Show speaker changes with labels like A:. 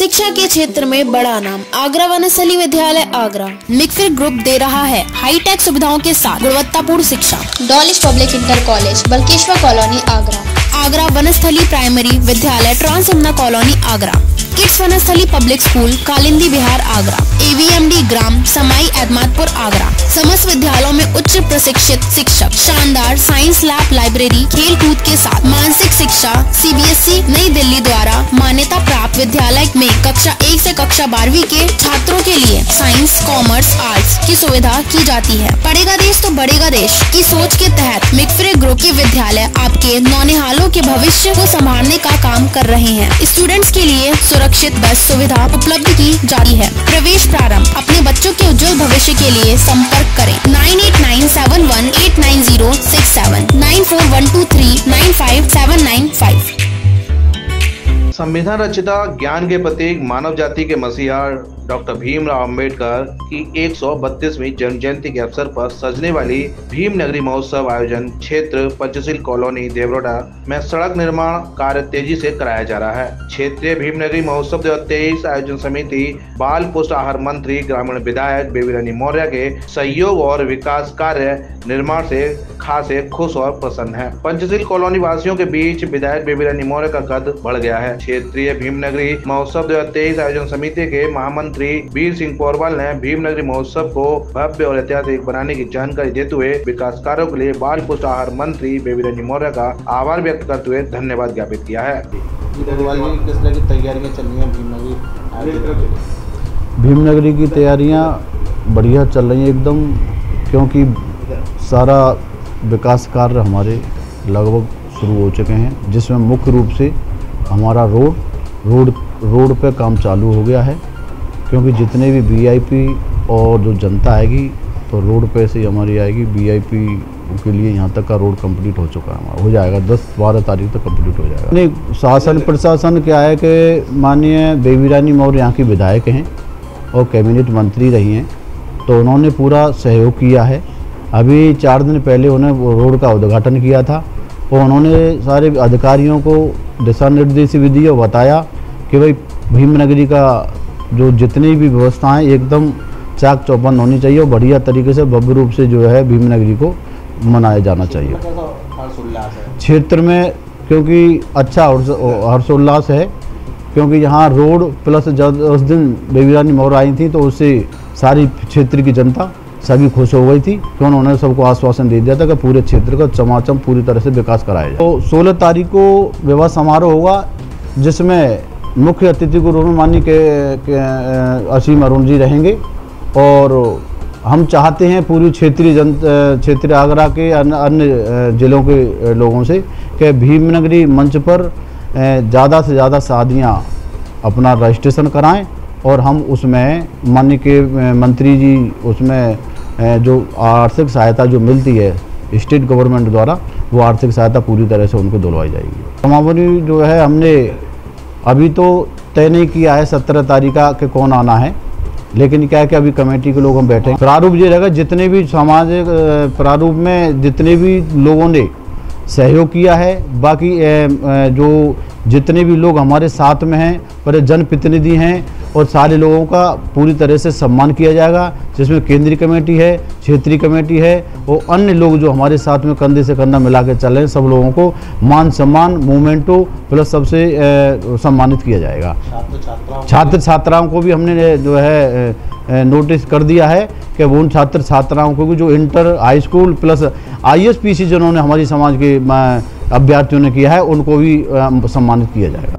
A: शिक्षा के क्षेत्र में बड़ा नाम। आगरा वनस्थली विद्यालय आगरा। मिक्सर ग्रुप दे रहा है हाईटेक सुविधाओं के साथ गुणवत्तापूर्ण शिक्षा।
B: डॉलिश public inter college Balkeshwar colony Agra.
A: Agra Vanasthali primary विद्यालय Transyamuna colony Agra. Kids Vanasthali public school Kalindi Vihar Agra AVMD ग्राम समाई एदमादपुर आगरा समस्त विद्यालयों में उच्च प्रशिक्षित शिक्षक शानदार साइंस लैब लाइब्रेरी खेल कूद के साथ मानसिक शिक्षा सीबीएसई नई दिल्ली द्वारा मान्यता प्राप्त विद्यालय में कक्षा एक से कक्षा बारहवीं के छात्रों के लिए साइंस कॉमर्स आर्ट्स की सुविधा की जाती है पढ़ेगा देश तो बढ़ेगा देश की सोच के तहत मिक्फ्रे ग्रुप के विद्यालय आपके नौनिहालों के भविष्य को संभालने का काम कर रहे हैं। स्टूडेंट्स के लिए सुरक्षित बस सुविधा उपलब्ध की जाती है प्रवेश प्रारंभ अपने बच्चों के उज्जवल भविष्य के लिए संपर्क करें nine eight nine seven one eight nine zero six seven nine four one two three nine five seven nine five
C: संविधान रचिता ज्ञान के प्रतीक मानव जाति के मसीहा डॉक्टर भीमराव अंबेडकर की 132वीं जन्म जयंती के अवसर पर सजने वाली भीम नगरी महोत्सव आयोजन क्षेत्र पंचशील कॉलोनी देवरोडा में सड़क निर्माण कार्य तेज़ी से कराया जा रहा है। क्षेत्रीय भीम नगरी महोत्सव दो आयोजन समिति, बाल पुष्ट आहार मंत्री, ग्रामीण विधायक बेबी रानी मौर्य के सहयोग और विकास कार्य निर्माण से खासे खुश और प्रसन्न है। पंचशील कॉलोनी वासियों के बीच विधायक बेबी रानी मौर्य का कद बढ़ गया है। क्षेत्रीय भीम नगरी महोत्सव दो आयोजन समिति के महामंत्री वीर सिंह पोरवाल ने भीम नगरी महोत्सव को भव्य और ऐतिहासिक बनाने की जानकारी देते हुए विकास कार्यो के लिए बाल पुष्ट आहार मंत्री बेबी रंजी मौर्य का आभार व्यक्त करते हुए धन्यवाद ज्ञापित किया है।
D: भीम नगरी की तैयारियाँ बढ़िया चल रही हैं एकदम क्योंकि सारा विकास कार्य हमारे लगभग शुरू हो चुके हैं, जिसमें मुख्य रूप से हमारा रोड रोड रोड पे काम चालू हो गया है। क्योंकि जितने भी वीआईपी और जो जनता आएगी तो रोड पे से हमारी आएगी। वीआईपी के लिए यहाँ तक का रोड कंप्लीट हो चुका है हमारा हो जाएगा। दस बारह तारीख तक कंप्लीट हो जाएगा। नहीं, शासन, प्रशासन क्या है कि माननीय बेबी रानी मौर्य यहाँ की विधायक हैं और कैबिनेट मंत्री रही हैं तो उन्होंने पूरा सहयोग किया है। अभी चार दिन पहले उन्हें रोड का उद्घाटन किया था और उन्होंने सारे अधिकारियों को दिशा निर्देश भी दिए और बताया कि भाई भीमनगरी का जो जितनी भी व्यवस्थाएँ एकदम चाक चौबंद होनी चाहिए और बढ़िया तरीके से भव्य रूप से जो है भीमनगरी को मनाया जाना चाहिए। क्षेत्र में क्योंकि अच्छा हर्षोल्लास है, क्योंकि यहाँ रोड प्लस जब उस दिन बेबी रानी मोर आई थी तो उससे सारी क्षेत्र की जनता सभी खुश हो गई थी। कि उन्होंने सबको आश्वासन दे दिया था कि पूरे क्षेत्र का चमाचम पूरी तरह से विकास कराया जाए। तो 16 तारीख को विवाह समारोह होगा जिसमें मुख्य अतिथि रूप में के, के असीम अरुण जी रहेंगे। और हम चाहते हैं पूरी क्षेत्रीय जन क्षेत्रीय आगरा के अन्य अन्य जिलों के लोगों से कि भीमनगरी मंच पर ज़्यादा से ज़्यादा शादियाँ अपना रजिस्ट्रेशन कराएँ। और हम उसमें मान्य के मंत्री जी उसमें जो आर्थिक सहायता जो मिलती है, स्टेट गवर्नमेंट द्वारा, वो आर्थिक सहायता पूरी तरह से उनको दिलवाई जाएगी। समापनी जो है, हमने अभी तो तय नहीं किया है सत्रह तारीख का कि कौन आना है, लेकिन क्या है कि अभी कमेटी के लोग हम बैठे प्रारूप ये रहेगा, जितने भी समाज प्रारूप में जितने भी लोगों ने सहयोग किया है। बाकी जो जितने भी लोग हमारे साथ में हैं पर जनप्रतिनिधि हैं और सारे लोगों का पूरी तरह से सम्मान किया जाएगा जिसमें केंद्रीय कमेटी है क्षेत्रीय कमेटी है और अन्य लोग जो हमारे साथ में कंधे से कंधा मिला के चल रहे हैं सब लोगों को मान सम्मान मोमेंटो प्लस सबसे सम्मानित किया जाएगा। छात्र छात्राओं को भी हमने जो है नोटिस कर दिया है कि वो उन छात्र छात्राओं को जो inter high school plus I S P C जिन्होंने हमारी समाज के अभ्यर्थियों ने किया है, उनको भी सम्मानित किया जाएगा।